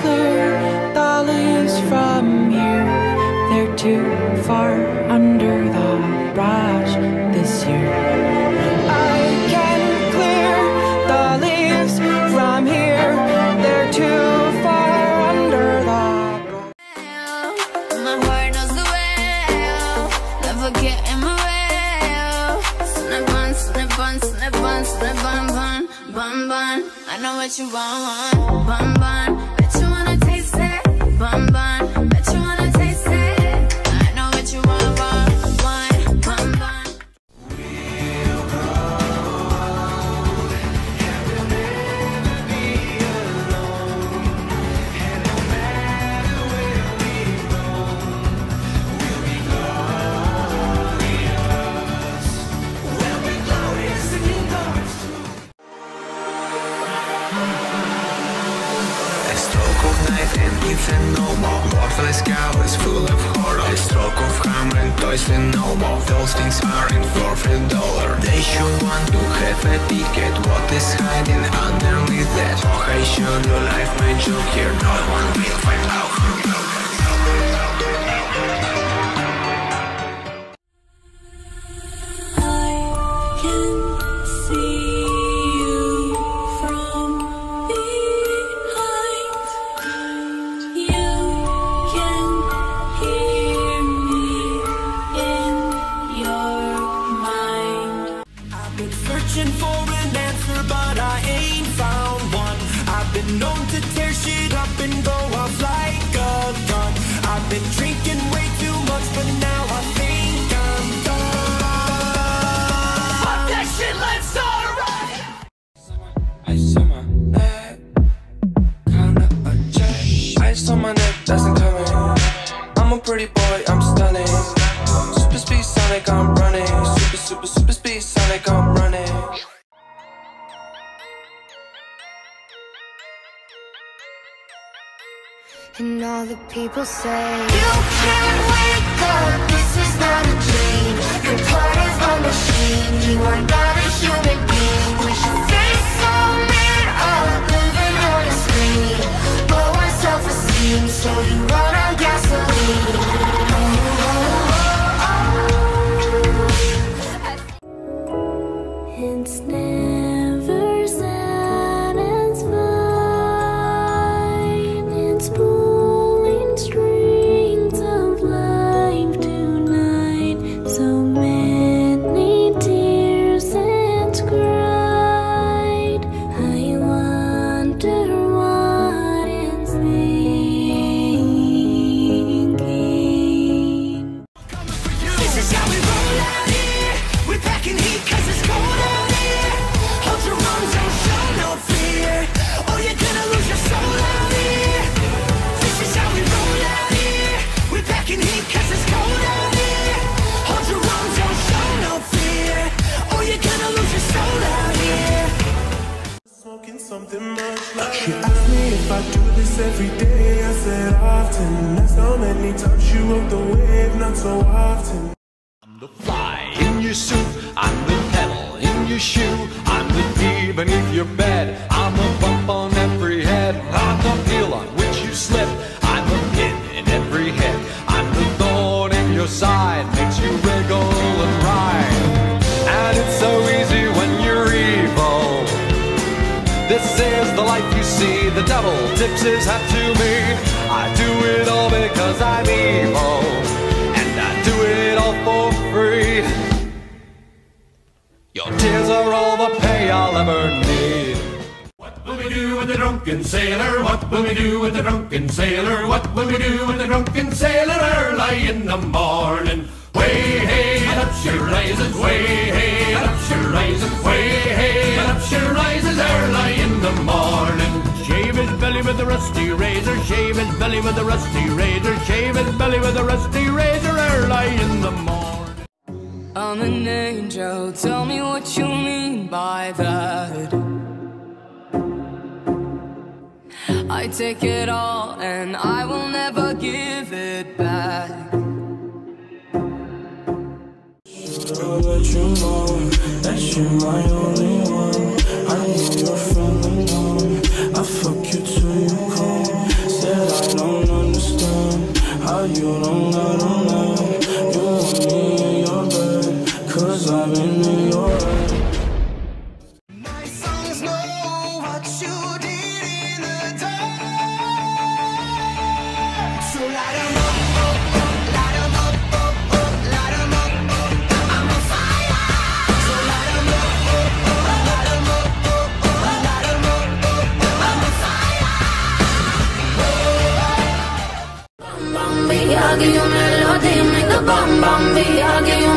clear the leaves from here. They're too far under the brush this year. I can clear the leaves from here. They're too far under the brush. My heart knows the way. Never my way. On, on, on, on, bun, bun, bun. I know what you want, bun, bun. Knife and no more Worthless cow is full of horror A stroke of hammer and toys and no more Those things aren't worth a dollar They should want to have a peek at what is hiding underneath that Oh, I show your life my joke here No one will find out searching for an answer, but I ain't found one. I've been known to tear shit up and go off like a gun. I've been drinking way too much, but now I think I'm done. Fuck that shit, let's start a riot! Ice on my neck, kinda a jet. Ice on my neck, that's incoming. I'm a pretty boy, I'm stunning. Super speed Sonic, I'm running. Super, super, super speed Sonic, I'm running. And all the people say You can't wake up, this is not a dream You're part of a machine, you are not something much like She asked me if I do this every day. I said often. That's how many times she rode the wave, not so often. I'm the fly in your suit, I'm the pedal in your shoe, I'm the bee beneath your bed, Is the life you see, the devil tips his hat to me. I do it all because I'm evil, and I do it all for free. Your tears are all the pay I'll ever need. What will we do with the drunken sailor? What will we do with the drunken sailor? What will we do with the drunken sailor early in the morning? Rusty razor, shave his belly with a rusty razor early in the morning. I'm an angel, tell me what you mean by that. I take it all and I will never give it back. I'll let you know that you're my only cause I'm in New York. I'll give you melody, make a bomb bomb beat. I'll give you